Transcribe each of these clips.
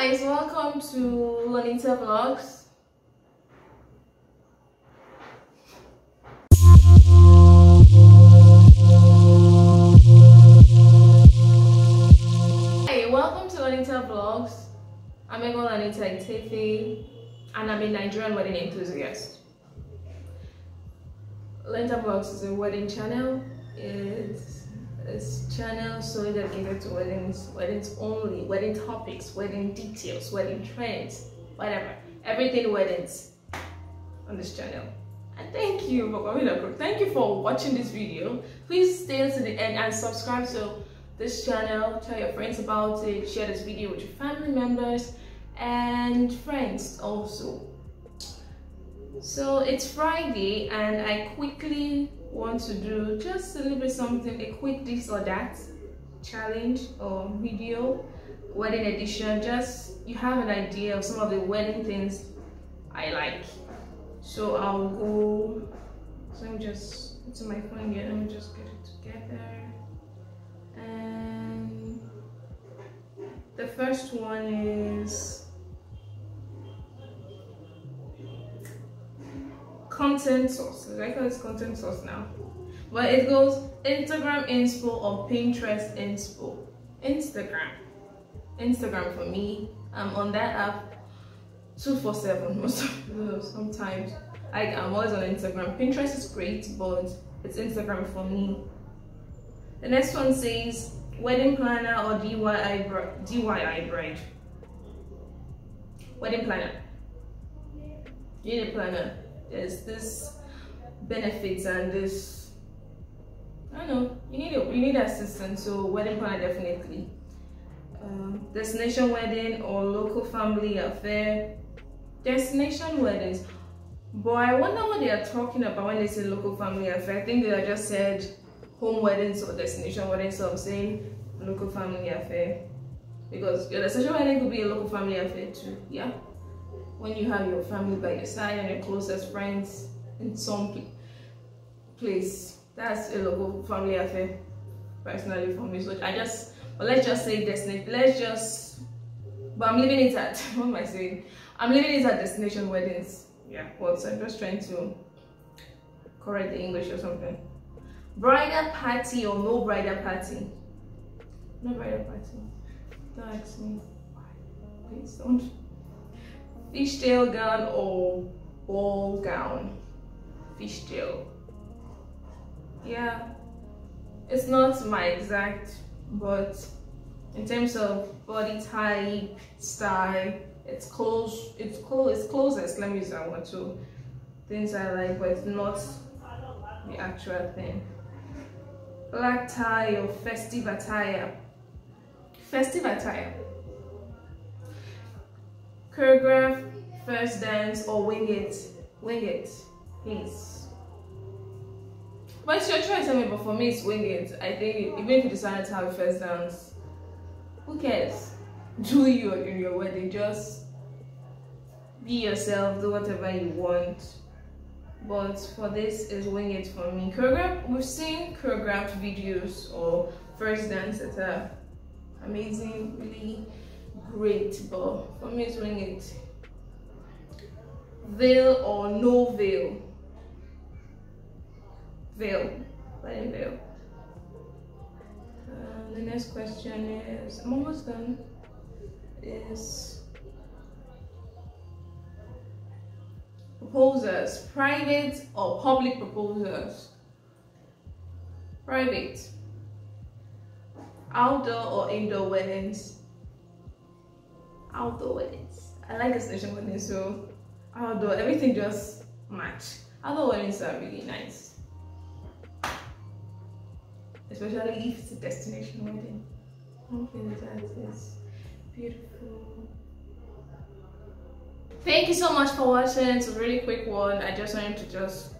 guys, welcome to Lonita Vlogs. Hey, welcome to Lonita Vlogs. I'm Ego Lonita Itefe and I'm a Nigerian wedding enthusiast. Lonita Vlogs is a wedding channel. It's a channel solely dedicated to weddings, weddings only, wedding topics, wedding details, wedding trends, whatever. Everything weddings on this channel. And thank you for coming. Thank you for watching this video. Please stay to the end and subscribe to this channel. Tell your friends about it. Share this video with your family members and friends also. So it's Friday and I quickly want to do just a little bit something, a quick this or that challenge or video, wedding edition. Just you have an idea of some of the wedding things I like. So I'll go, so me just, it's my phone here, let me just get it together. And the first one is content source. I call it content source now. But it goes Instagram inspo or Pinterest inspo. Instagram. Instagram for me. I'm on that app 247 most of the sometimes. Like I'm always on Instagram. Pinterest is great, but it's Instagram for me. The next one says wedding planner or DIY DIY bride. Wedding planner. You need a planner there's this benefits and this I don't know you need a, you need assistance so wedding planner definitely. Um, destination wedding or local family affair. Destination weddings. But I wonder what they are talking about when they say local family affair. I think they just said home weddings or destination weddings so I'm saying local family affair. Because your destination wedding could be a local family affair too yeah when you have your family by your side and your closest friends in some place. That's a local family affair, personally for me. So I just, but let's just say destination. Let's just, but I'm leaving it at, what am I saying? I'm leaving it at destination weddings. Yeah, but I'm just trying to correct the English or something. Bridal party or no bridal party? No bridal party. Don't ask me. Please don't fishtail gown or ball gown? Fishtail yeah. It's not my exact but in terms of body type style it's close it's close it's closest. Let me use that one things i like but it's not the actual thing. Black tie or festive attire. Festive attire choreograph first dance or wing it. Wing it. Please but it's your choice I mean but for me it's wing it. I think even if you decide to have a first dance who cares? Do you in your wedding just be yourself do whatever you want. But for this is wing it for me. Choreograph we've seen choreographed videos or first dance that are amazing really great but for me it's it. Veil or no veil? Veil. Wedding veil. Um, the next question is i'm almost done is proposers private or public proposers? Private. Outdoor or indoor weddings outdoor weddings. I like destination weddings so outdoor everything just match. Outdoor weddings are really nice. Especially if it's a destination wedding. Hopefully that is beautiful. Thank you so much for watching. It's a really quick one. I just wanted to just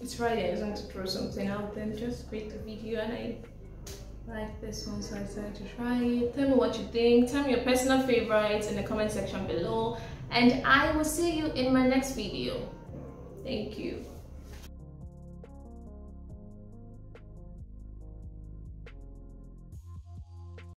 it's friday. I just wanted to throw something out there. Just create the video and i like this one so i decided to try it tell me what you think tell me your personal favorites in the comment section below and I will see you in my next video. Thank you.